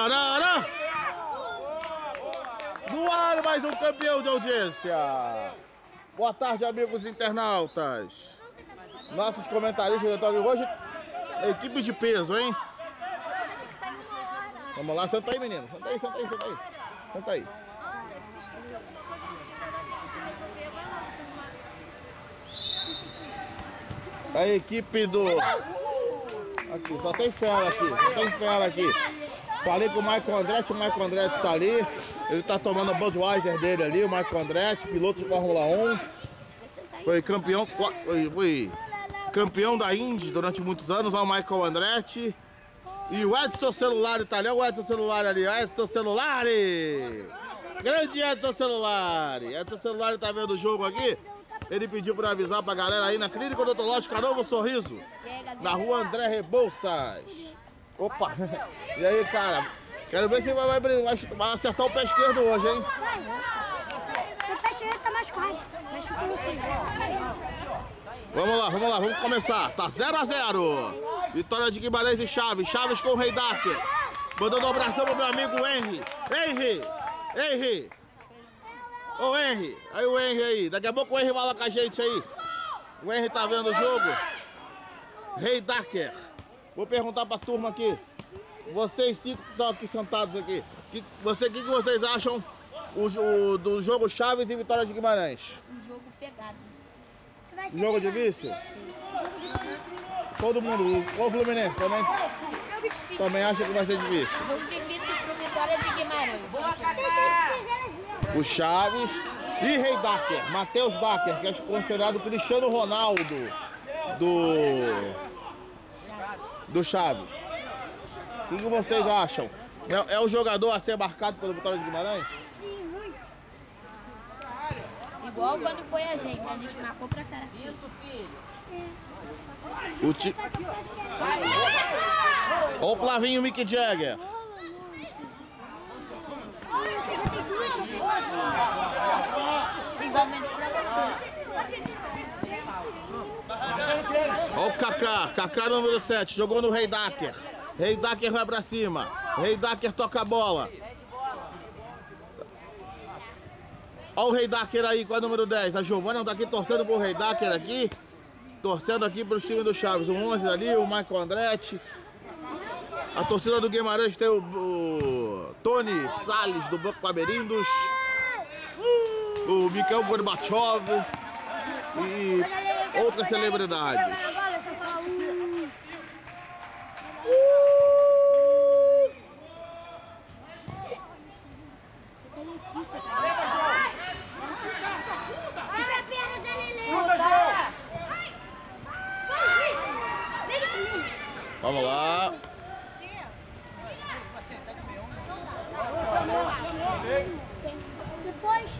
Tararara! No ar, mais um campeão de audiência. Boa tarde, amigos internautas. Nossos comentaristas de hoje, equipe de peso, hein? Vamos lá, senta aí, menino. Senta aí, senta aí, senta aí. Senta aí. A equipe do... Aqui, só tem fera aqui, só tem fera aqui. Falei com o Michael Andretti, o Michael Andretti está ali. Ele está tomando a Budweiser dele ali, o Michael Andretti, piloto de Fórmula 1. Foi campeão, foi, foi campeão da Indy durante muitos anos, o Michael Andretti. E o Edson Celular tá ali, o Edson Celular ali, o Edson Celular! Grande Edson Celular! Edson Celular tá vendo o jogo aqui? Ele pediu para avisar pra galera aí na Clínica Odontológica Novo Sorriso, na rua André Rebouças. Opa! E aí, cara? Quero ver se vai, vai, vai acertar o pé esquerdo hoje, hein? O pé esquerdo tá machucado. Machucou Vamos lá, vamos lá, vamos começar. Tá 0 a 0 Vitória de Guimarães e Chaves. Chaves com o Rei Darker. Mandando um abração pro meu amigo Henry. Henry! Henry! Ô Henry, aí o Henry aí. Daqui a pouco o Henry vai lá com a gente aí. O Henry tá vendo o jogo. Rei Darker. Vou perguntar pra turma aqui. Vocês cinco que estão aqui sentados aqui. Que, você, o que, que vocês acham o, o, do jogo Chaves e Vitória de Guimarães? Um jogo pegado. Jogo de vício? Todo mundo, o Fluminense também, Jogo difícil. também acha que vai ser difícil. Jogo difícil pro Vitória de Guimarães. O Chaves e Rei Dacker, Matheus Dacker, que é considerado Cristiano Ronaldo do, do Chaves. O que, vocês acham? É, é o jogador a ser marcado pelo Vitória de Guimarães? Sim, muito. Igual quando foi a gente. A gente marcou pra caralho. O ti... Olha o Flavinho Mick Jagger. Olha, você já tem duas. Igualmente pra você. Olha o Kaká, Kaká número 7, jogou no Rei Dacker. Rei Dacker vai pra cima. Rei Dacker toca a bola. Olha o Rei Dacker aí com a número 10. A Giovana tá aqui torcendo pro Rei Dacker aqui. Torcendo aqui pro time do Chaves. O 11 ali, o Michael Andretti. A torcida do Guimarães tem o, o Tony Salles do Banco Laberindos. O Mikhail Gorbachev. E outras celebridades. Menino. Vamos lá. Depois.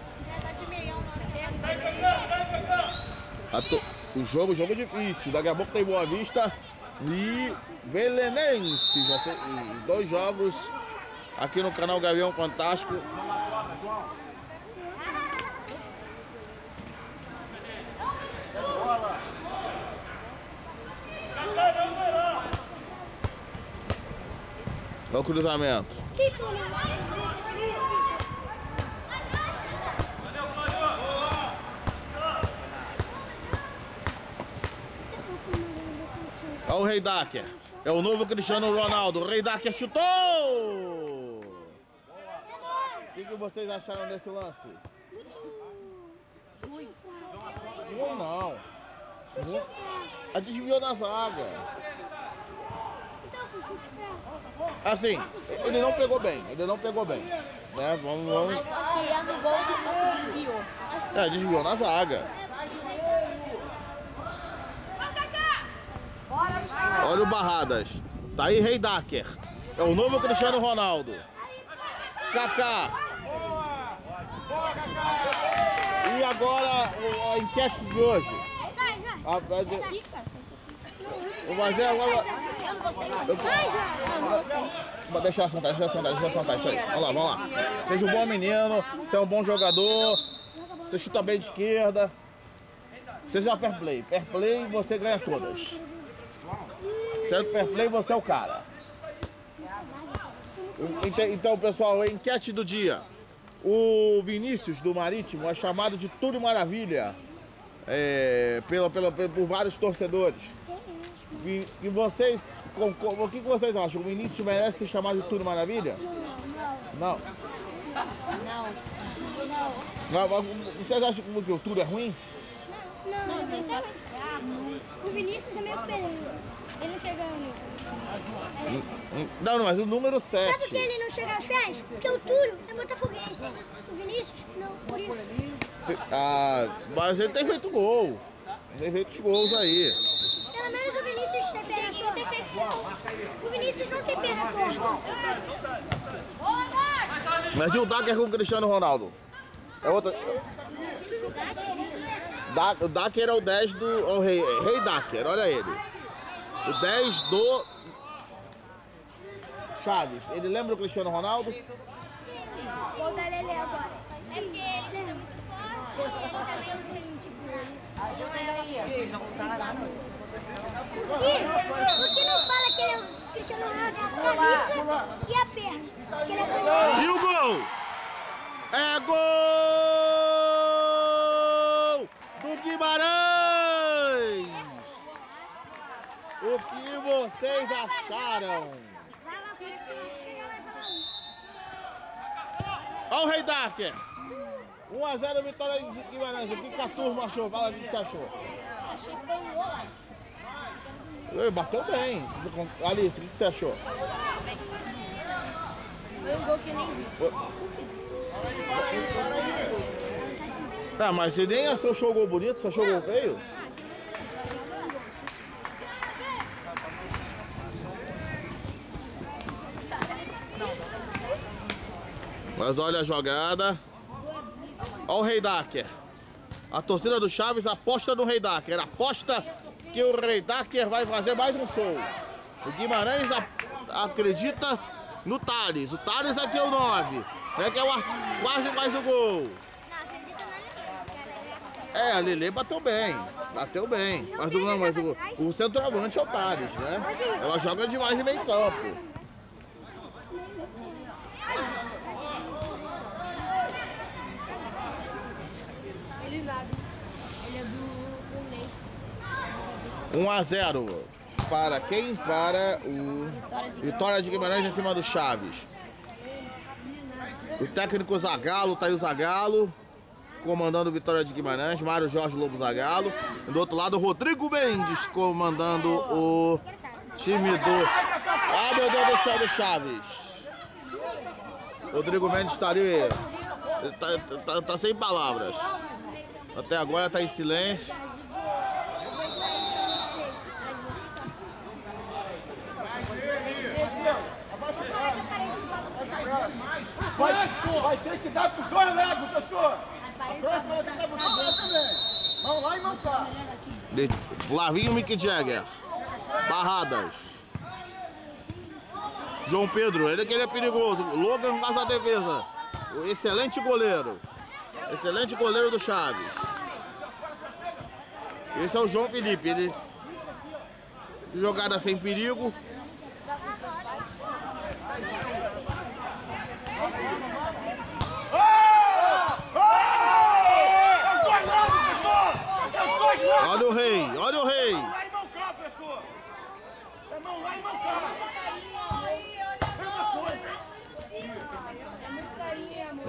A to- O jogo, jogo difícil. Daqui a pouco tem Boa Vista e Belenense. Já Dois jogos aqui no canal Gavião Fantástico. Olha o cruzamento. Olha o Rei Dacker. É o novo Cristiano Ronaldo. O Rei Dacker chutou! O que, que vocês acharam desse lance? Ruim não. Ruim. A desviou na zaga. Então foi chute. Assim, ele não pegou bem. Ele não pegou bem. Né? Vamos, vamos. Mas só que é no gol só que desviou. É, desviou na zaga. Olha o Barradas. Tá aí Rei Dacker. É o novo Cristiano Ronaldo. Kaká. E agora a enquete de hoje. A, a de- vou fazer agora. Eu não gostei. Eu não gostei. Mas Deixa eu sentar, deixa eu sentar, deixa eu sentar, isso aí. Vamos lá, vamos lá. Seja um bom menino, você é um bom jogador, você chuta bem de esquerda. Seja fair play. Fair play, você ganha todas. Sendo fair play, você é o cara. Então, pessoal, enquete do dia. O Vinícius do Marítimo é chamado de Túlio Maravilha é, pela, pela, por vários torcedores. E, e vocês, o que vocês acham? O Vinícius merece ser chamado de Túlio Maravilha? Não. Não. Não, mas Vocês acham que o Túlio é ruim? Não, Não, mas só... O Vinícius é meio pereira. Ele não chega nível. Não, não, mas o número 7. Sabe por que ele não chega aos pés? Porque o Túlio é botafoguense. O Vinícius, não, por isso. Ah, mas ele tem feito gol. Tem feito os gols aí. Pelo menos o Vinícius tem perna torta. O Vinícius não tem perna torta. Mas e o Daker com o Cristiano Ronaldo? É outra. Da- O Daker é o 10 do. O rei, rei Daker, olha ele. O 10 do. Chaves. Ele lembra o Cristiano Ronaldo? Vou dar ele agora. É porque ele tá muito forte. Ele também tipo, não é quê? Por que não fala que ele é o Cristiano Ronaldo tem a camisa e a perna? Que ele é goleiro. E o gol? É gol do Guimarães! O que vocês acharam? Olha o Rei Daker! 1x0 vitória de Guimarães. O que, que a turma achou? Fala o que você achou. Achei que foi um golaço. Bateu bem. Alice, o que você achou? Foi um gol que eu nem vi. Tá, mas você nem achou o gol bonito, só achou gol feio? Mas olha a jogada. Olha o Rei Daker. A torcida do Chaves aposta no Rei Daker. Aposta que o Rei Daker vai fazer mais um show. O Guimarães acredita no Thales. O Thales vai ter o 9. É que é quase mais o gol. É, a Lele bateu bem. Bateu bem. Mas, não, mas o, o centroavante é o Thales, né? Ela joga demais de meio campo. Ele nada. Ele é do Fluminense. 1 a 0 para quem? Para o Vitória de Guimarães em cima do Chaves. O técnico Zagalo, tá aí o Zagalo, comandando o Vitória de Guimarães, Mário Jorge Lobo Zagalo. Do outro lado, Rodrigo Mendes comandando o time do. Ah, meu Deus do céu, do Chaves. Rodrigo Mendes tá ali. ele Tá, tá- tá sem palavras. Até agora tá em silêncio. Vai, vai ter que dar pros dois lados, professor. A próxima vai ter que dar pros dois lados também. Vamos lá e mão cá. De Flavinho Mick Jagger. Barradas. João Pedro, ele que ele é perigoso. Logan faz a defesa. O excelente goleiro. Excelente goleiro do Chaves. Esse é o João Felipe. Ele jogada sem perigo. É os dois lados, professor. É os dois lados. Olha o rei, olha o rei. Mão lá e mão cá, professor. É mão lá e mão cá. Mesma coisa.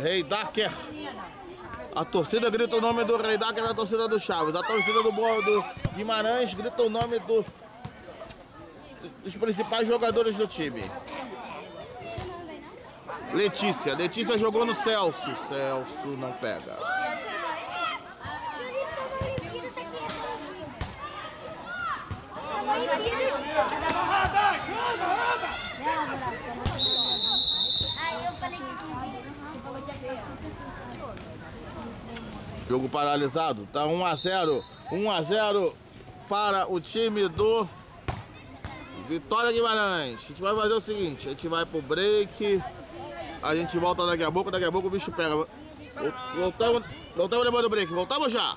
Rei Daker. A torcida grita o nome do Rei Daker na torcida do Chaves. A torcida do, do Guimarães grita o nome do, dos principais jogadores do time. Letícia. Letícia jogou no Celso. Celso não pega. Jogo paralisado. Tá 1 a 0. 1 a 0 para o time do Vitória Guimarães. A gente vai fazer o seguinte, a gente vai pro break. A gente volta daqui a pouco, daqui a pouco o bicho pega. Voltamos, voltamos depois do break. Voltamos já.